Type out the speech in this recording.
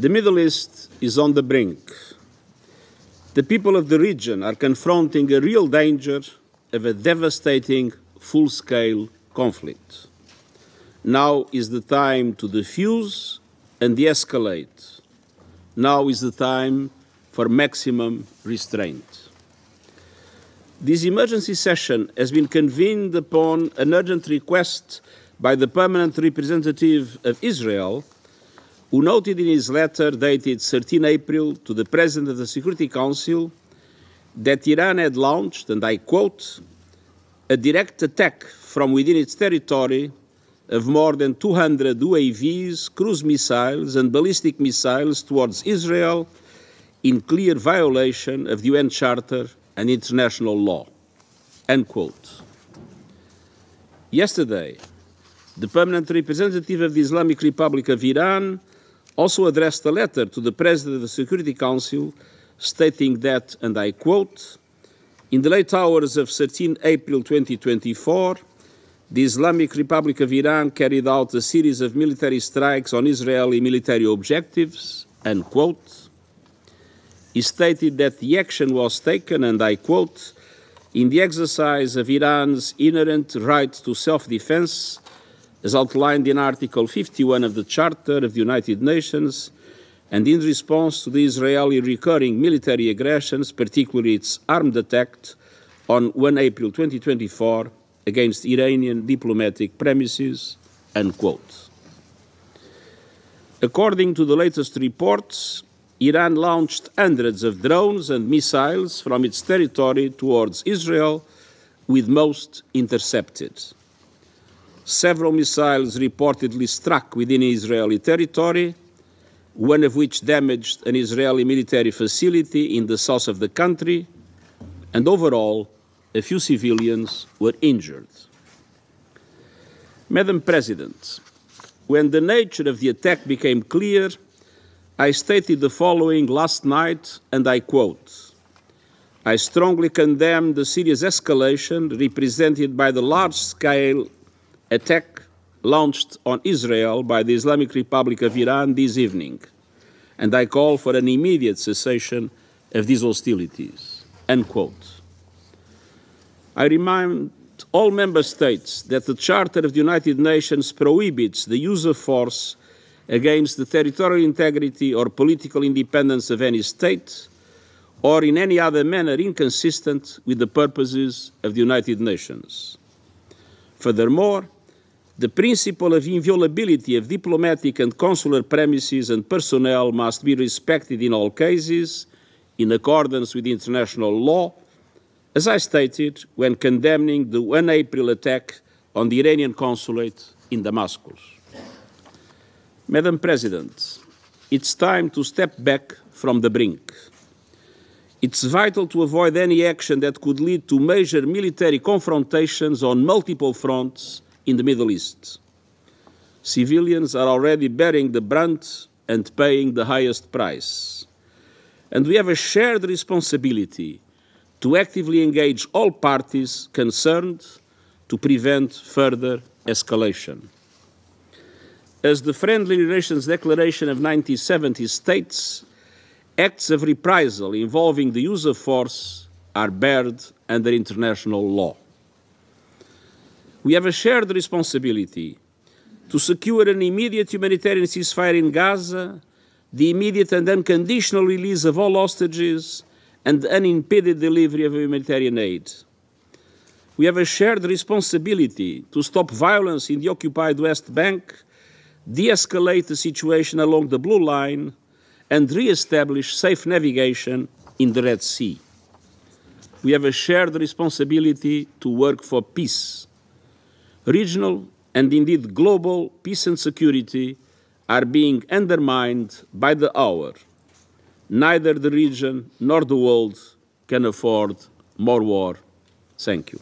The Middle East is on the brink. The people of the region are confronting a real danger of a devastating full scale conflict. Now is the time to defuse and de escalate. Now is the time for maximum restraint. This emergency session has been convened upon an urgent request by the permanent representative of Israel, who noted in his letter dated 13 April to the President of the Security Council that Iran had launched, and I quote, a direct attack from within its territory of more than 200 UAVs, cruise missiles, and ballistic missiles towards Israel in clear violation of the UN Charter and international law. End quote. Yesterday, the permanent representative of the Islamic Republic of Iran also addressed a letter to the President of the Security Council stating that, and I quote, in the late hours of 13 April 2024, the Islamic Republic of Iran carried out a series of military strikes on Israeli military objectives, end quote, he stated that the action was taken, and I quote, in the exercise of Iran's inherent right to self defense, as outlined in Article 51 of the Charter of the United Nations, and in response to the Israeli recurring military aggressions, particularly its armed attack on 1 April 2024 against Iranian diplomatic premises. According to the latest reports, Iran launched hundreds of drones and missiles from its territory towards Israel, with most intercepted. Several missiles reportedly struck within Israeli territory, one of which damaged an Israeli military facility in the south of the country, and overall, a few civilians were injured. Madam President, when the nature of the attack became clear, I stated the following last night, and I quote I strongly condemn the serious escalation represented by the large scale attack launched on Israel by the Islamic Republic of Iran this evening, and I call for an immediate cessation of these hostilities. End quote. I remind all member states that the Charter of the United Nations prohibits the use of force against the territorial integrity or political independence of any state, or in any other manner inconsistent with the purposes of the United Nations. Furthermore, the principle of inviolability of diplomatic and consular premises and personnel must be respected in all cases, in accordance with international law, as I stated when condemning the 1 April attack on the Iranian consulate in Damascus. Madam President, it's time to step back from the brink. It's vital to avoid any action that could lead to major military confrontations on multiple fronts in the Middle East. Civilians are already bearing the brunt and paying the highest price. And we have a shared responsibility to actively engage all parties concerned to prevent further escalation. As the Friendly Relations Declaration of 1970 states, acts of reprisal involving the use of force are barred under international law. We have a shared responsibility to secure an immediate humanitarian ceasefire in Gaza, the immediate and unconditional release of all hostages, and unimpeded delivery of humanitarian aid. We have a shared responsibility to stop violence in the occupied West Bank de escalate the situation along the Blue Line, and re establish safe navigation in the Red Sea. We have a shared responsibility to work for peace. Regional and indeed global peace and security are being undermined by the hour. Neither the region nor the world can afford more war. Thank you.